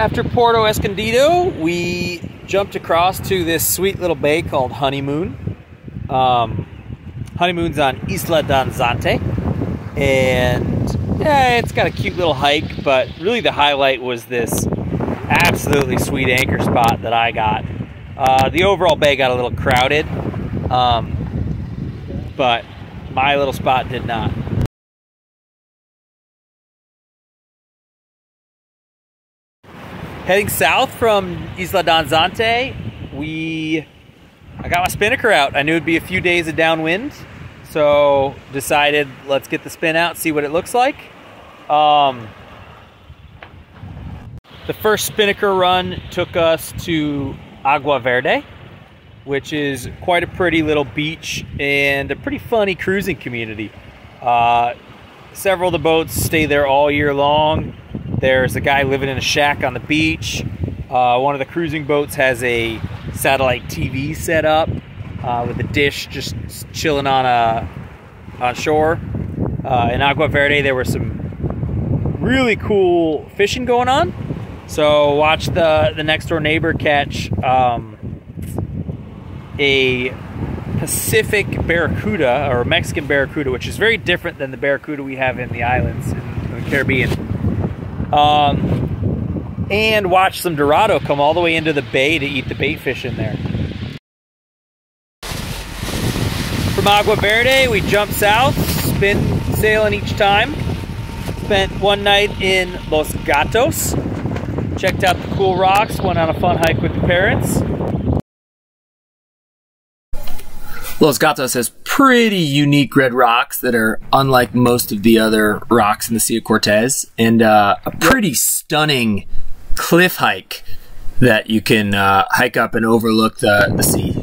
After Puerto Escondido, we jumped across to this sweet little bay called Honeymoon. Um, Honeymoon's on Isla Danzante, and yeah, it's got a cute little hike, but really the highlight was this absolutely sweet anchor spot that I got. Uh, the overall bay got a little crowded, um, but my little spot did not. Heading south from Isla Danzante, we I got my spinnaker out. I knew it'd be a few days of downwind, so decided let's get the spin out, see what it looks like. Um, the first spinnaker run took us to Agua Verde, which is quite a pretty little beach and a pretty funny cruising community. Uh, several of the boats stay there all year long. There's a guy living in a shack on the beach. Uh, one of the cruising boats has a satellite TV set up uh, with a dish just chilling on a on shore. Uh, in Agua Verde, there were some really cool fishing going on. So watch the the next door neighbor catch um, a Pacific barracuda or Mexican barracuda, which is very different than the barracuda we have in the islands in the Caribbean um, and watch some Dorado come all the way into the bay to eat the bait fish in there. From Agua Verde, we jump south, spin sailing each time. Spent one night in Los Gatos. Checked out the cool rocks, went on a fun hike with the parents. Los Gatos has pretty unique red rocks that are unlike most of the other rocks in the Sea of Cortez, and uh, a pretty stunning cliff hike that you can uh, hike up and overlook the, the sea.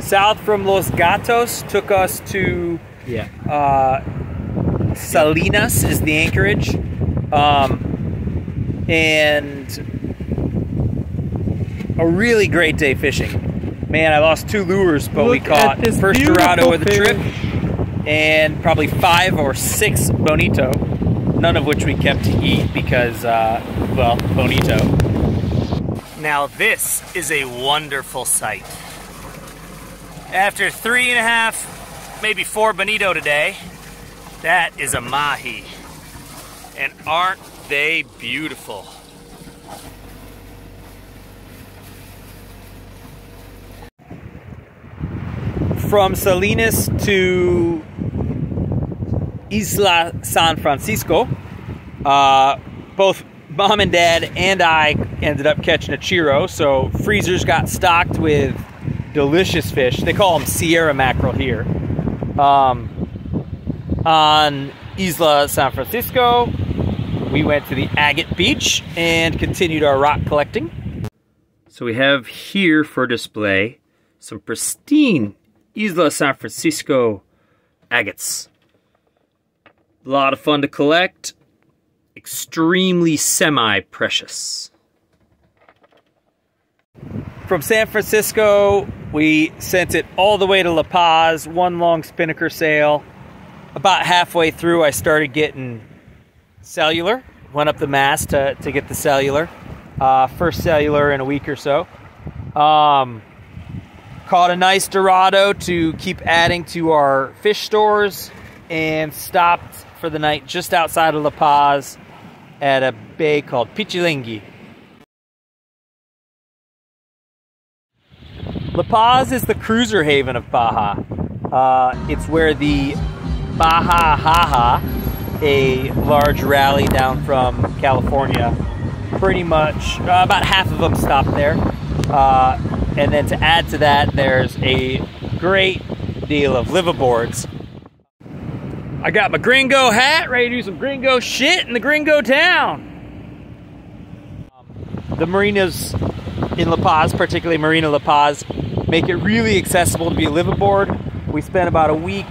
South from Los Gatos took us to Yeah. uh, Salinas is the anchorage, um, and a really great day fishing. Man, I lost two lures, but we caught first Dorado of the beautiful trip, and probably five or six bonito, none of which we kept to eat because, uh, well, bonito. Now this is a wonderful sight. After three and a half, maybe four bonito today, that is a mahi. And aren't they beautiful? From Salinas to Isla San Francisco, uh, both mom and dad and I ended up catching a chiro. So freezers got stocked with delicious fish. They call them Sierra mackerel here. Um, on Isla San Francisco, we went to the agate beach and continued our rock collecting. So we have here for display some pristine Isla San Francisco agates. A lot of fun to collect, extremely semi precious. From San Francisco, we sent it all the way to La Paz, one long spinnaker sail. About halfway through, I started getting cellular. Went up the mast to, to get the cellular. Uh, first cellular in a week or so. Um, caught a nice Dorado to keep adding to our fish stores and stopped for the night just outside of La Paz at a bay called Pichilingue. La Paz is the cruiser haven of Baja. Uh, it's where the Baja Ha-Ha, a large rally down from California, pretty much uh, about half of them stop there. Uh, and then to add to that, there's a great deal of liveaboards. I got my gringo hat, ready to do some gringo shit in the gringo town. Um, the marinas in La Paz, particularly Marina La Paz, make it really accessible to be a liveaboard. We spent about a week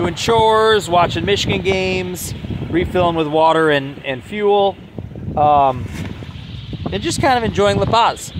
doing chores, watching Michigan games, refilling with water and, and fuel, um, and just kind of enjoying La Paz.